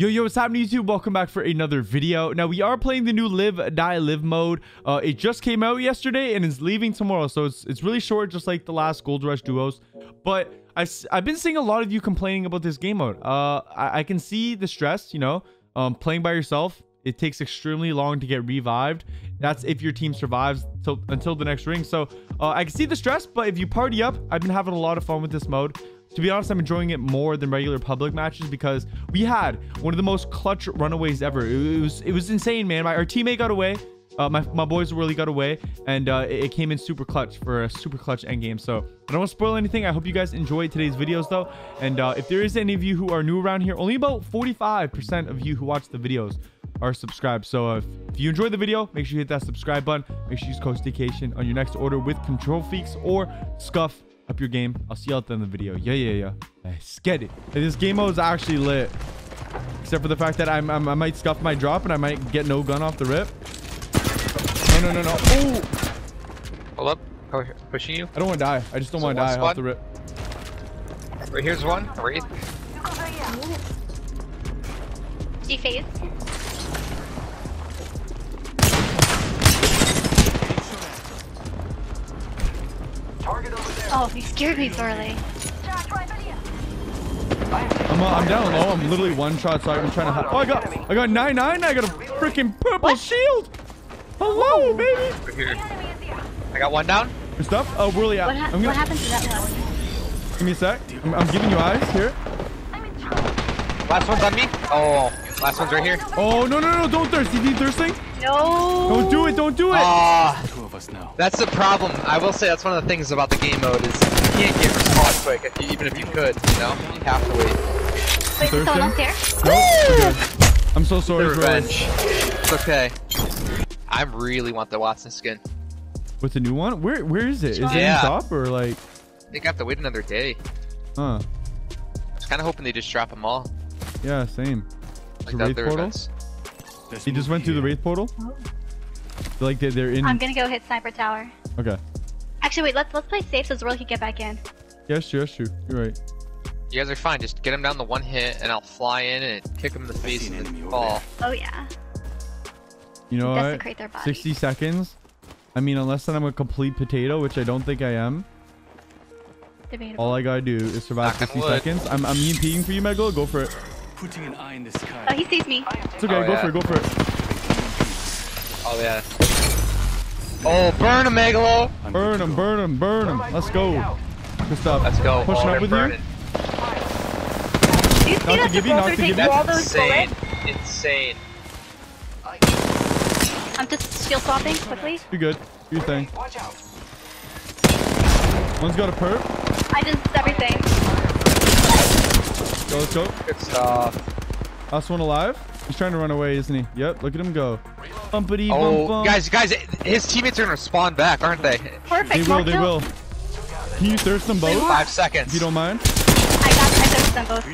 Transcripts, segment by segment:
Yo, yo, what's happening YouTube? Welcome back for another video. Now, we are playing the new Live, Die, Live mode. Uh, it just came out yesterday and is leaving tomorrow. So it's, it's really short, just like the last Gold Rush duos. But I've, I've been seeing a lot of you complaining about this game mode. Uh, I, I can see the stress, you know, um, playing by yourself. It takes extremely long to get revived. That's if your team survives till, until the next ring. So uh, I can see the stress, but if you party up, I've been having a lot of fun with this mode to be honest, I'm enjoying it more than regular public matches because we had one of the most clutch runaways ever. It was it was insane, man. My, our teammate got away. Uh, my, my boys really got away and uh, it, it, came in super clutch for a super clutch end game. So I don't want to spoil anything. I hope you guys enjoyed today's videos though. And uh, if there is any of you who are new around here, only about 45% of you who watch the videos are subscribed. So if, if you enjoyed the video, make sure you hit that subscribe button. Make sure you use code STAYCATION on your next order with KontrolFreeks or SCUF up your game. I'll see y'all at the end of the video. Yeah, yeah, yeah. Let's get it. This game mode is actually lit. Except for the fact that I'm, I'm, i might scuff my drop and I might get no gun off the rip. No, no, no, no. Oh! Hold up. Oh, pushing you. I don't want to die. I just don't want to die spot. off the rip. Right, here's one. Wraith. Deface. Oh, he scared me thoroughly. I'm, uh, I'm down low. I'm literally one shot. Sorry, I'm trying to. Oh, I got, I got nine nine. I got a freaking purple what? shield. Hello, baby. We're here. I got one down. Good stuff. Oh, really? What, ha gonna... what happened to that one? Give me a sec. I'm, I'm giving you eyes here. Last one's on me. Oh, last one's right here. Oh no no no! Don't thirst. Is he thirsting? No. Don't do it. Don't do it. Uh, that's the problem. I will say that's one of the things about the game mode is you can't get respawn quick, if you, even if you could. You know, you have to wait. Wait, is someone else here? Nope. I'm so sorry, revenge. It's okay. I really want the Wattson skin. With the new one? Where where is it? Is it in top or like? I think I have to wait another day. Huh. I was kind of hoping they just drop them all. Yeah, same. Like the Wraith portal. Events. He just went through the Wraith portal? Oh. Like they're, they're in. I'm gonna go hit Sniper Tower. Okay. Actually, wait, let's let's play safe so Zorro can get back in. Yes, true, yes, true. You're right. You guys are fine. Just get him down the one hit, and I'll fly in and kick him in the face and then fall. Oh yeah. You know what? 60 seconds. I mean, unless that I'm a complete potato, which I don't think I am. Debatable. All I gotta do is survive 60 seconds. I'm I'm EMPing for you, Megalo. Go for it. Putting an eye in the sky. Oh, he sees me. It's okay. Oh, go yeah. for it. Go for it. Oh yeah. Oh, burn him, Megalo. Burn him, burn him, burn him. Let's go. Good stuff. Let's go. Pushing oh, up with burning. you. Not to give you, not to give you. That's insane. Insane. I'm just shield swapping quickly. You're good. Do your thing. Watch out. One's got a perp. I just everything. Go, let's go. Good stuff. Last one alive. He's trying to run away, isn't he? Yep, look at him go. Bumpity oh, bump, guys, guys, his teammates are gonna spawn back, aren't they? Perfect. They will, they will. Can you thirst them both? Five seconds. If you don't mind. I got, I thirst them both.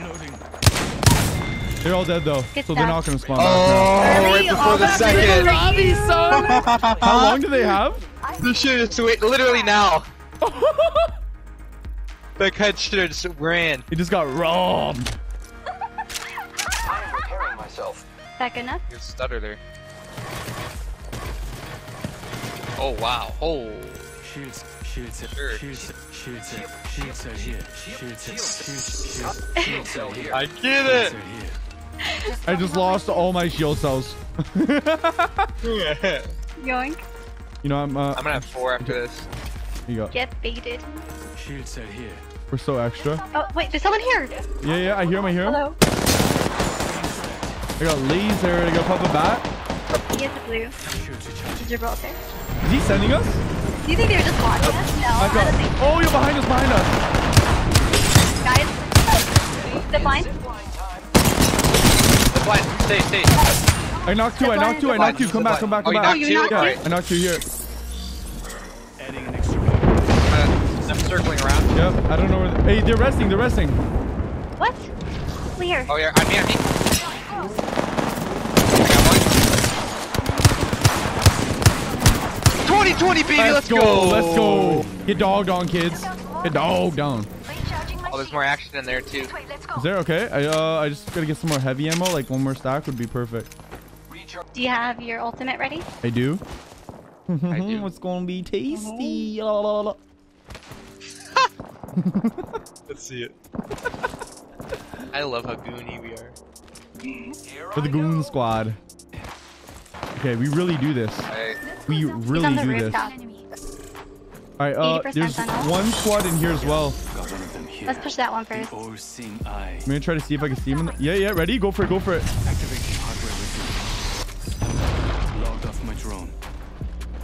They're all dead though, Good so stuff. they're not gonna spawn oh, back now. Oh, right before the second. Lobby, son. How long do they have? This shit is wait, literally now. that kid should just ran. He just got robbed. That good enough? You stutter there. Oh wow. Oh. Shields, shields, sure. shields, shields, shields are here. Shields, shields, shields, shields are here. I get it. I just lost all my shield cells. Yoink. You know, I'm. Uh, I'm gonna have four after this. Here you go. Get baited. Shields are here. We're so extra. Oh wait, there's someone here. Yeah, yeah, I hear him. I hear him. Hello. I got laser to go pop a bat. Oh, he has the blue. Gibraltar. Is he sending us? Do you think they were just watching us? No, I, got, I think... Oh, you're behind us, behind us. Guys, the blind. The blind, stay, stay. I knocked two, I knocked two, I knocked two. Come back, come back, oh, come oh, back. Oh, you knocked two? Yeah, I knocked two here. Yep, I don't know where. Hey, they're resting, they're resting. What? Clear. Oh, yeah, I'm here, I'm here. 2020, baby, let's, let's go. go. Let's go. Get dogged on, kids. Get dogged on. Oh, there's more action in there too. Is there? Okay. I uh, I just gotta get some more heavy ammo. Like one more stack would be perfect. Do you have your ultimate ready? I do. I do. What's gonna be tasty? La, la, la. Let's see it. I love how goony we are. For the Goon Squad. Okay, we really do this. Alright. We really on the do this. All right. Uh, there's tunnel. one squad in here as well. Got one of them here. Let's push that one The first. all-seeing eye. I'm gonna try to see if I can see him. In the... Yeah, yeah. Ready? Go for it. Go for it.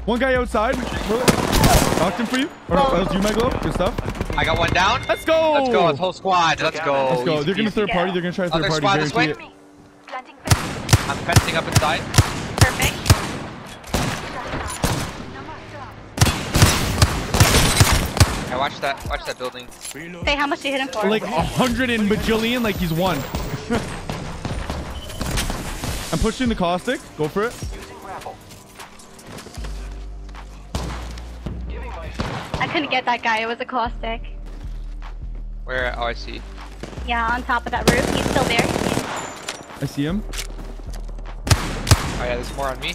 One guy outside. Knocked him for you. Or Oh. that was you, Megalo. Good stuff. I got one down. Let's go. Let's go. Let's whole squad. Let's go. Let's go. Easy They're gonna third party. They're gonna try third Other party. squad this way. Guarantee it. I'm fencing up inside. Perfect. I watch that. Watch that building. Reload. Say how much you hit him for. Like a hundred and bajillion, like he's one. I'm pushing the caustic. Go for it. I couldn't get that guy. It was a caustic. Where? Oh, I see. Yeah, on top of that roof. He's still there. I see him. Oh yeah, there's more on me.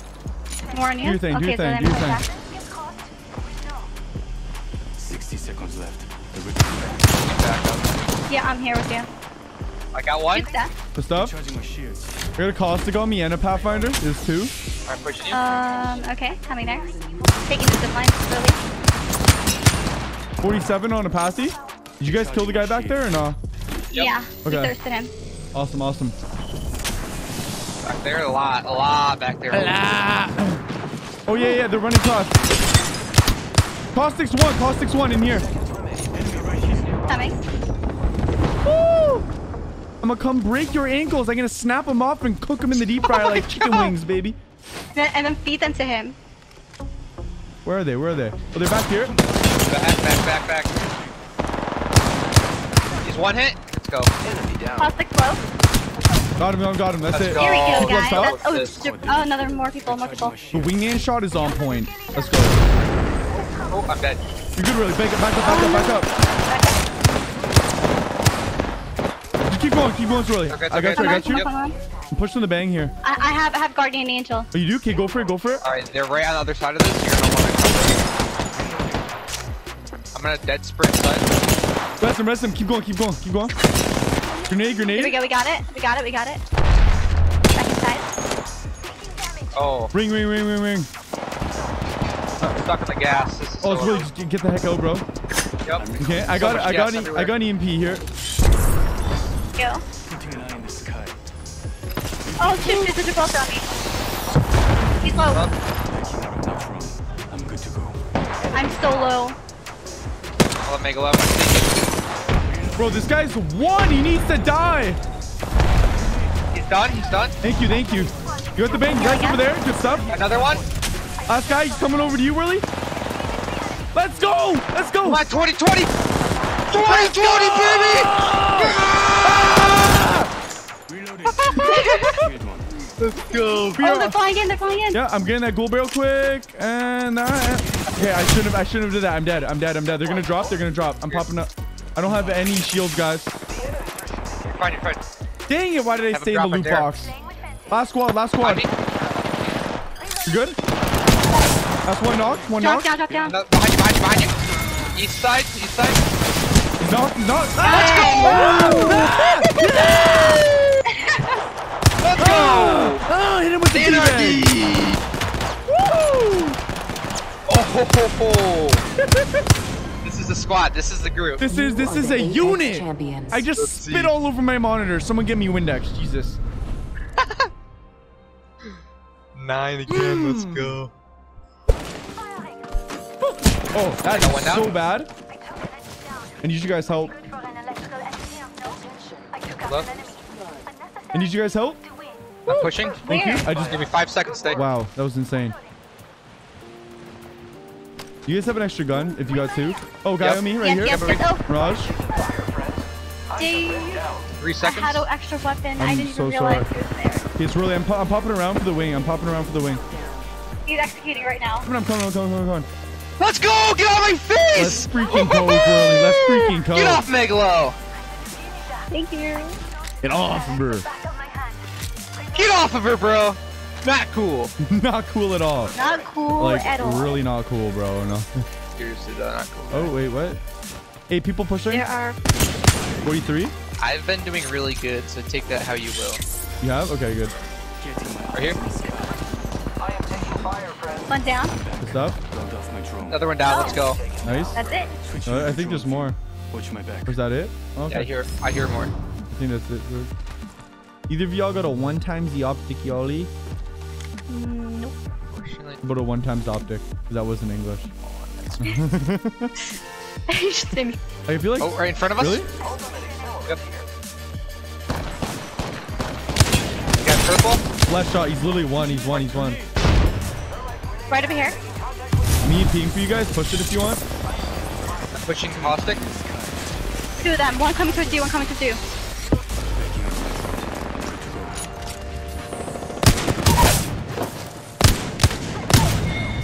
More on you. Do your thing, do okay, your so thing, then do your thing. back. 60 seconds left. Back up. Yeah, I'm here with you. I got one. Good stuff. The stuff. Charging my shields. I got a caustic on me and a pathfinder. There's two. I'm pushing you. Um, okay, coming next. Taking the zip line slowly. 47 on a passy. Did you guys kill the guy back there or no? Yep. Yeah, we Okay. thirsted him. Awesome, awesome. Back there, a lot, a lot back there. Ah. Oh yeah, yeah, they're running across. Caustic's one, Caustic's one in here. Coming. Woo! I'm gonna come break your ankles. I'm gonna snap them off and cook them in the deep fryer Oh my like chicken God. wings, baby. And then feed them to him. Where are they? Where are they? Oh, they're back here. Back, back, back, back. He's one hit. Let's go. Caustic low. Got him, got him, got him. That's Let's it. go. Here we Oh, go, guys. let's That's, oh, it's ju- oh, another more people, more people. The wingman shot is on point. Let's go. Oh, I'm dead. You're good, really. Back up, back up, back up, back up. Just keep going, keep going, Zwierley. Okay, I got okay, you, I it's got you. Come on, come on. I'm pushing the bang here. I, I have I have Guardian Angel. Oh, you do? Okay, go for it, go for it. All right, they're right on the other side of this. You're cover. Gonna dead sprint side. Rest him, rest him. Keep going, keep going, keep going. Grenade, Here we go. We got it. We got it. We got it. Second side. Oh, Ring, ring, ring, ring, ring. I'm stuck in the gas. This is Oh, so it's really just get the heck out, bro. Yep. Okay, I got, much I got, gas an, I got an EMP here. Go. Putting an eye in the sky. Oh shoot! Shoot! There's a both on me. He's low. Up. Backing out of that drone. I'm good to go. I'm so low. I'll let Mega left. Bro, this guy's one. He needs to die. He's done. He's done. Thank you, thank you. You got the bank. You guys over there? Good stuff. Another one. Last guy, he's coming over to you, Willie. Let's go. Let's go. Come on, 2020. 2020, baby. Reloading. Killed one. Let's go. We Oh, are- they're flying in. They're flying in. Yeah, I'm getting that gold barrel quick, and uh, okay, I shouldn't have. I shouldn't have did that. I'm dead. I'm dead. I'm dead. They're gonna drop. They're gonna drop. I'm popping up. I don't have any shields, guys. You're fine. You're fine. Dang it! Why did I Have stay in the loot there. box? Last squad. Last squad. You good? That's one knock. One Drop knock. down. Drop down. Behind you. Behind you. Behind you. East side. East side. He's knocked. He's. Let's go. Let's go. Oh, hit him with the Anarchy. D-bag. Woo! Oh, ho, this is the squad. This is the group. This is this is a Apex unit. champions. I just Let's spit see. all over my monitor. Someone give me Windex. Jesus. Nine again. Let's hmm. go. Oh, oh that got one is down. so bad. I need you guys help. Look, I need you guys help. I'm pushing. Thank you. I just Give me five seconds. Stay. Wow, that was insane. You guys have an extra gun if you got two. Oh, guy Yep. on me right Yes, here. yes, yes. Oh, Raj. dang. Three I seconds. had an extra weapon. I I'm didn't so even realize sorry. he was there. Okay, it's really. I'm, po- I'm popping around for the wing. I'm popping around for the wing. He's executing right now. Come on, I'm coming, I'm coming, I'm coming, I'm coming. Let's go! Get out of my Let's freaking go, Curly. Let's freaking go. Get off, Megalo! Thank you. Get off of her. Get off of her, bro. Not cool. not cool at all. Not cool Like at all. really not cool, bro. No. Seriously, not cool. Oh wait, what? Hey, people pushing. There are 43. I've been doing really good, so take that how you will. You have? Okay, good. Right here. one down. Good stuff. Load off my drone. Another one down. Let's go. Nice. That's it. Uh, I think there's more. Watch my back. Was that it? Okay. Yeah, I hear. I hear more. I think that's it. dude. Either of y'all got a one times the optic yoli? Mm, Nope. Unfortunately. About a one times optic. That wasn't English. You should me. I feel like. Oh, right in front of us. Really? Yep. You got purple. Last shot. He's literally one. He's one. He's one. Right over here. Me and team for you guys. Push it if you want. Pushing caustic. Two of them. One coming towards you, one coming towards you.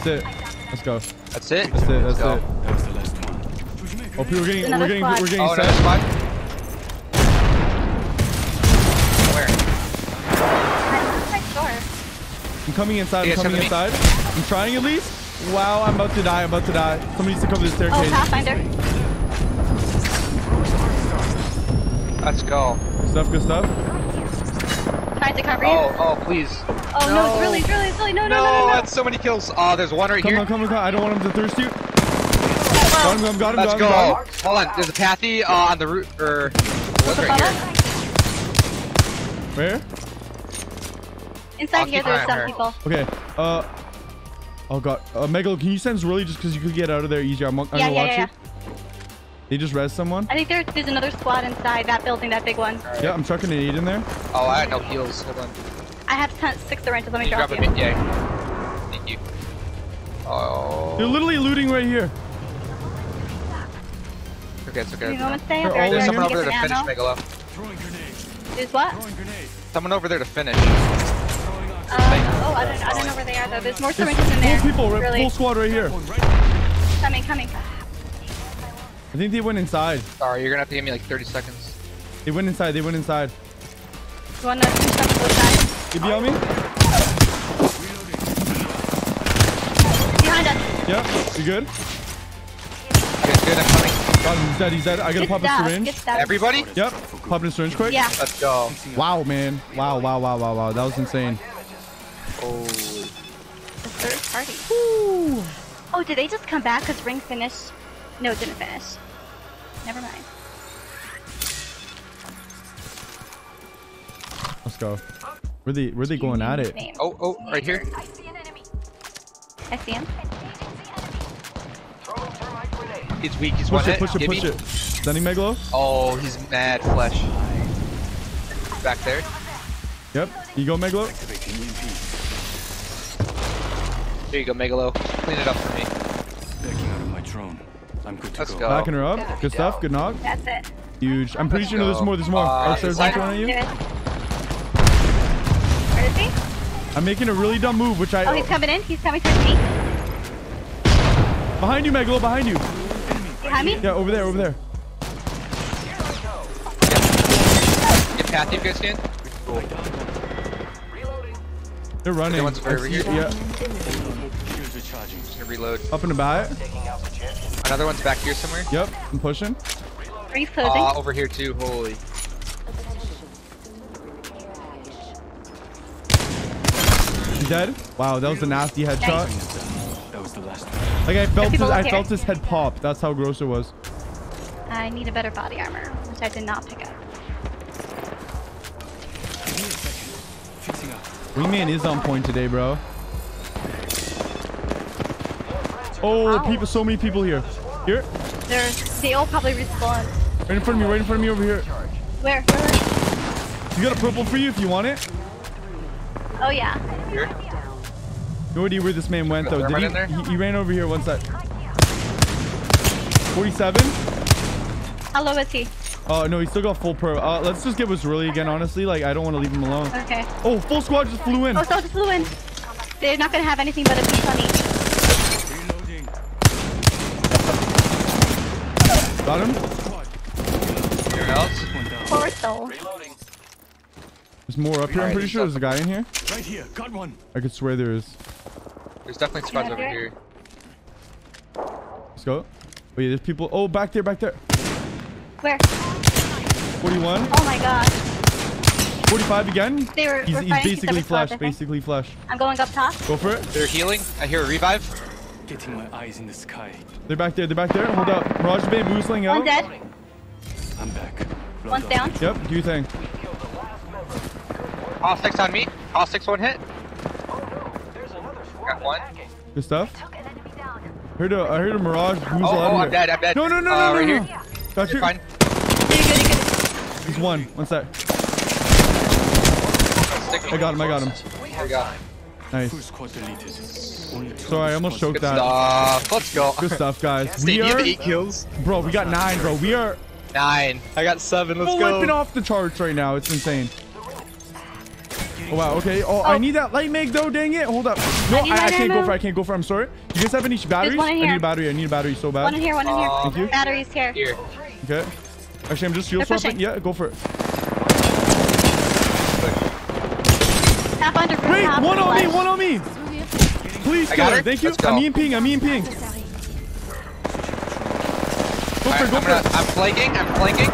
That's it. Let's go. That's it. That's it. That's go. it. That was the last one. Oh, people are getting. We're getting. We're getting Oh, set. another spot. Where? I'm not sure. I'm coming inside. I'm coming come to me? inside. I'm trying at least. Wow, I'm about to die. I'm about to die. Somebody needs to cover the staircase. Oh, staircase. Pathfinder. Let's go. Good stuff. Good stuff. Trying to cover you. Oh, oh, please. Oh, no, no. it's really, it's really, it's really, no, no, No, no, no, no. that's so many kills. Oh, there's one right Come here. on, come on, come on. I don't want him to thirst you. Got Well, him, got him, Let's got him, go. got him. Hold on. There's a pathy uh, on the root. Or what's right here? Where? Inside I'll here, keep an eye there's some her. people. Okay. Uh. Oh god. Uh, Megal, can you send really just because you could get out of there easier? I'm, I'm Yeah, gonna yeah, watch yeah, you. They just res someone. I think there's, there's another squad inside that building, that big one. Yeah, I'm chucking an eight in there. Oh, I had no heals. Hold on. I have ton, six syringes. Let me Can you drop grab you. a mid? Yeah. Thank you. Oh. They're literally looting right here. Okay, it's okay. Give me a moment to stay. They're I'll be all right There's someone over there to some finish ammo. Megalo. Throwing grenade. There's what? Someone over there to finish. Uh, oh, I don't, I don't know where they are though. There's more There's syringes in there. full people, Really. full squad right here. Coming, coming. I think they went inside. Sorry, you're gonna have to give me like 30 seconds. They went inside. They went inside. You wanna do something to both sides? You be on me? Behind us. Yeah. You good? Good, good. I'm coming. Got him. He's dead. He's dead. I gotta Get pop a syringe. Everybody? Yep. Popping a syringe quick. Yeah. Let's go. Wow, man. Wow, wow, wow, wow, wow. That was insane. Oh. The third party. Oh, did they just come back because ring finished? No, it didn't finish. Never mind. Let's go. Where they where they going at it? Name. Oh, oh, right here. I see him. He's weak. He's Push one it, hit. push it, Give push me. it. Sending Megalo. Oh, he's mad flesh. Back there. Yep. You go Megalo. Activating EMP. There you go, Megalo. Clean it up for me. Backing out of my drone. I'm good to Let's go. go. Backing her up. Good stuff. Good knock. That's it. Huge. I'm pretty Let's sure no, there's more. There's more. Uh, Upstairs inside- one on you. Where is he? I'm making a really dumb move, which I. Oh, he's coming in. He's coming towards me. Behind you, Megalo. Behind you. Behind me. Yeah, over there. Over there. Get Pathy if you guys can. Cool. They're running. one's over here. Yeah. Shields recharging. Just gonna reload. Up in the back. Another one's back here somewhere. Yep. I'm pushing. Reef closing. Ah, over here too. Holy. He's dead. Wow, that was a nasty headshot. That was the last one. Like I felt his, I up felt his head pop. That's how gross it was. I need a better body armor, which I did not pick up. Fixing up. Wingman is on point today, bro. Oh, Ow. people! So many people here. Here, They're they all probably respawn. right in front of me. Right in front of me over here. Where? Where? where? You got a purple for you if you want it. Oh yeah. Here. No idea where this man went though. Did he, he? He ran over here. One sec. 47. How low is he? Oh no, he still got full pro. Uh, let's just get what's really again. Honestly, like I don't want to leave him alone. Okay. Oh, full squad just flew in. Oh, so just flew in. They're not gonna have anything but a piece on each. Reloading. Got him. Anyone else? One down. Forward. though. There's more up here. I'm pretty sure there's a guy in here. Right here, got one. I could swear there is. There's definitely squads Yeah, over here. Let's go. Oh yeah, there's people. Oh, back there, back there. Where? 41, Oh my god. 45 again. They were. He's, we're he's basically separate squads, flush, I think. basically flush. I'm going up top. Go for it. They're healing. I hear a revive. Getting my eyes in the sky. They're back there. They're back there. Hold up. Mirage Bay boostling out. One dead. I'm back. One's down. Yep. Do your thing. All six on me. All six one hit. Got one. Good stuff. Heard a, I heard a Mirage boozle Oh, out oh, of I'm here. dead. I'm dead. No, no, no, Uh, no, no, right no. here. Got You're you. fine. You're good, you're good. He's one. One sec. I got him. I got him. I got him. Full Nice. squad deleted. Only two Sorry, I almost choked Good that. stuff. Let's go. Good stuff, guys. Steve, We you have are, eight kills. bro. We got nine, bro. We are Nine. I got seven. Let's go. Flipping go. off the charts right now. It's insane. Oh wow. Okay. Oh, I Oh. need that light mag though. Dang it. Hold up. No, need I, I can't go for. it, I can't go for. it. I'm sorry. You guys have any batteries? one in I need a battery. I need a battery so bad. One in here, one in here. Thank you. Batteries here. Here. Okay. Actually, I'm just shield They're swapping. Yeah, go for it. Under roof, Wait, half one on me, one on me. Please, I got her. Thank you. Let's go. I'm EMPing. I'm EMPing. Go for Alright, it. Go I'm, for gonna, it. I'm flanking. I'm flanking.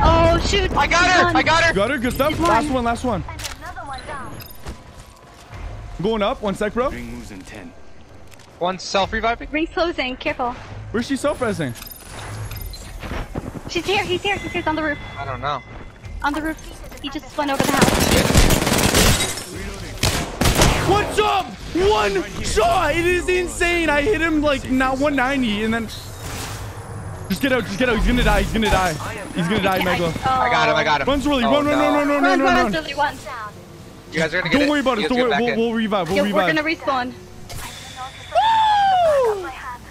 Oh shoot! I got her. One. I got her. Got her. Good stuff. Last one. Last one. Going up. One sec, bro. Ring moves in 10. One self reviving. Ring's closing. Careful. Where's she self-resing? She's here. He's here. He's here. He's on the roof. I don't know. On the roof. He just went over the house. What's up? One shot. It is insane. I hit him like now 190 and then. Just get out. Just get out. He's gonna die. He's gonna die. He's gonna die, Meglo. I got him. I got him. Run, Zwierley. Oh, Run, run, run, run, run, Run, run, run, run. Silly, one. You guys are gonna get Don't worry about it. Don't worry. We'll, in. we'll revive. We'll Yeah, we're gonna respawn.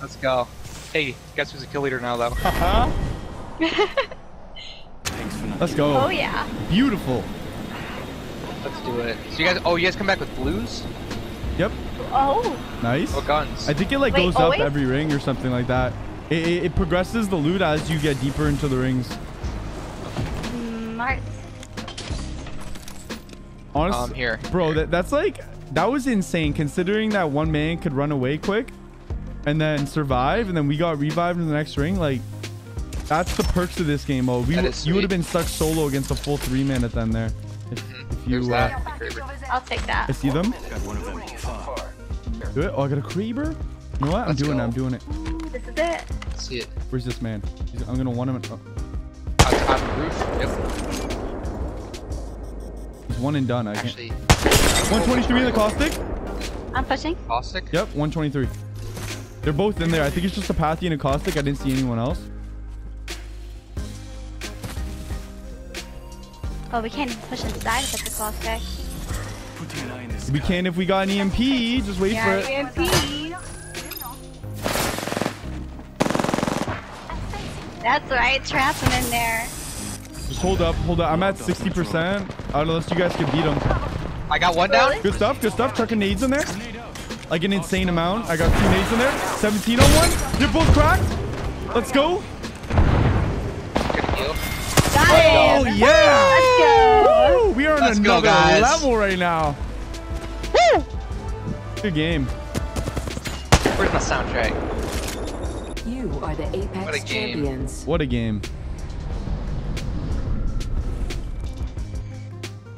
Let's go. Hey, guess who's a kill leader now, though? Thanks for. Let's go. Oh yeah. Beautiful. Let's do it. So you guys, oh, you guys come back with blues? Yep. Oh. Nice. What guns? I think it like Wait, goes always? up every ring or something like that. It, it, it progresses the loot as you get deeper into the rings. Smart. Honestly, Um, here. bro, that that's like that was insane considering that one man could run away quick and then survive, and then we got revived in the next ring. Like that's the perks of this game mode. We That w- is you would have been stuck solo against a full three man at then there. If, if you, uh. I'll take that. I see them. Got one of them. Do it. Oh, I got a creeper. You know what? I'm Let's doing it. I'm doing it. Ooh, this is it. See it. Where's this man? He's- I'm gonna want him. Oh, On, on the roof. Yep. he's one and done. I can't. Actually, 123 in the caustic. I'm pushing. caustic. Yep, 123. They're both in there. I think it's just a Pathy and a Caustic. I didn't see anyone else. Oh, we can't push inside if it's a close guy. Putting an eye in the sky. We can if we got an EMP. Just wait for it. EMP. That's right. Trap him in there. Just hold up, hold up. I'm at 60%. I don't know unless you guys can beat them. I got one down. Good stuff, good stuff. Chucking nades in there. Like an insane amount. I got two nades in there. 17 on one. They're both cracked. Let's go. Oh, him. yeah. Let's go. Woo! We are on Let's go, another guys. level right now. Woo! Good game. Where's my soundtrack? You are the What a Apex game. champions. What a game.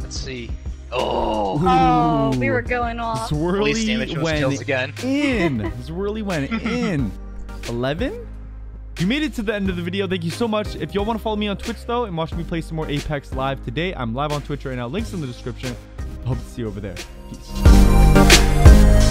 Let's see. Oh. Oh, we were going off. Release damage Zwierley was went kills again. in. Zwierley went in. 11? You made it to the end of the video. Thank you so much. If y'all want to follow me on Twitch though and watch me play some more Apex live today, I'm live on Twitch right now. Links in the description. Hope to see you over there. Peace.